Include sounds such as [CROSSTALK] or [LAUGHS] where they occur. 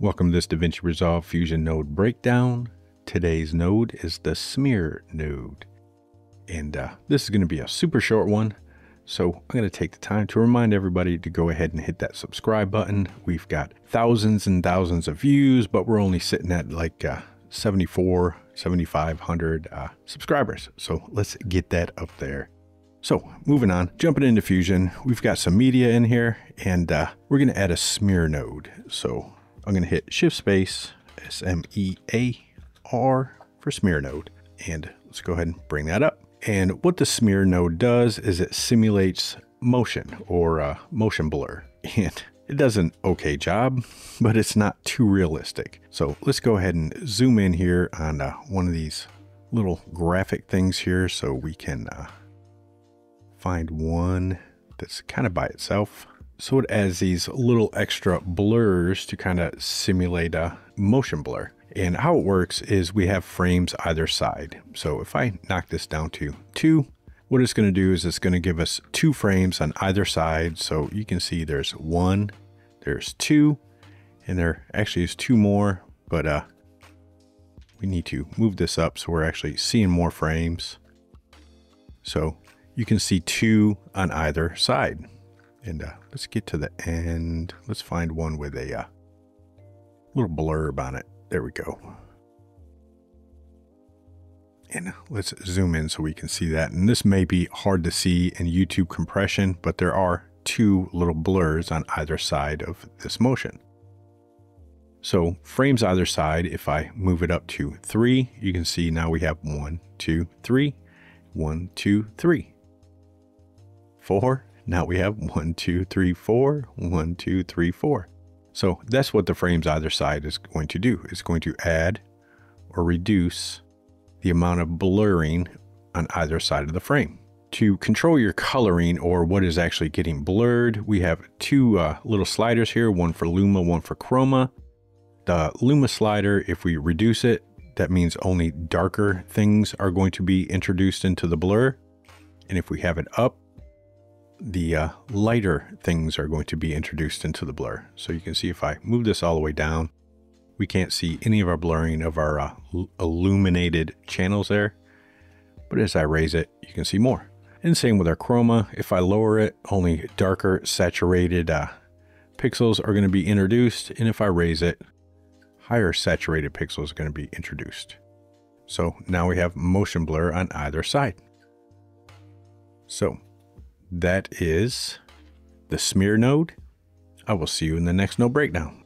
Welcome to this DaVinci Resolve Fusion node breakdown. Today's node is the smear node. And uh, this is going to be a super short one. So I'm going to take the time to remind everybody to go ahead and hit that subscribe button. We've got thousands and thousands of views, but we're only sitting at like uh, 74, 7,500 uh, subscribers. So let's get that up there. So moving on, jumping into Fusion, we've got some media in here and uh, we're going to add a smear node. So I'm going to hit Shift Space, S-M-E-A-R for Smear Node. And let's go ahead and bring that up. And what the Smear Node does is it simulates motion or uh, motion blur. [LAUGHS] And it does an okay job, but it's not too realistic. So let's go ahead and zoom in here on uh, one of these little graphic things here so we can uh, find one that's kind of by itself. So it adds these little extra blurs to kind of simulate a motion blur. And how it works is we have frames either side. So if I knock this down to two, what it's going to do is it's going to give us two frames on either side. So you can see there's one, there's two, and there actually is two more, but uh, we need to move this up so we're actually seeing more frames. So you can see two on either side. And uh, let's get to the end. Let's find one with a uh, little blurb on it. There we go. And let's zoom in so we can see that. And this may be hard to see in YouTube compression, but there are two little blurs on either side of this motion. So frames either side, if I move it up to three, you can see now we have one, two, three, one, two, three, four, now we have one, two, three, four, one, two, three, four. So that's what the frames either side is going to do. It's going to add or reduce the amount of blurring on either side of the frame. To control your coloring or what is actually getting blurred, we have two uh, little sliders here, one for Luma, one for Chroma. The Luma slider, if we reduce it, that means only darker things are going to be introduced into the blur. And if we have it up, the uh, lighter things are going to be introduced into the blur. So you can see if I move this all the way down, we can't see any of our blurring of our uh, illuminated channels there. But as I raise it, you can see more. And same with our chroma. If I lower it, only darker saturated uh, pixels are going to be introduced. And if I raise it, higher saturated pixels are going to be introduced. So now we have motion blur on either side. So that is the smear node. I will see you in the next node breakdown.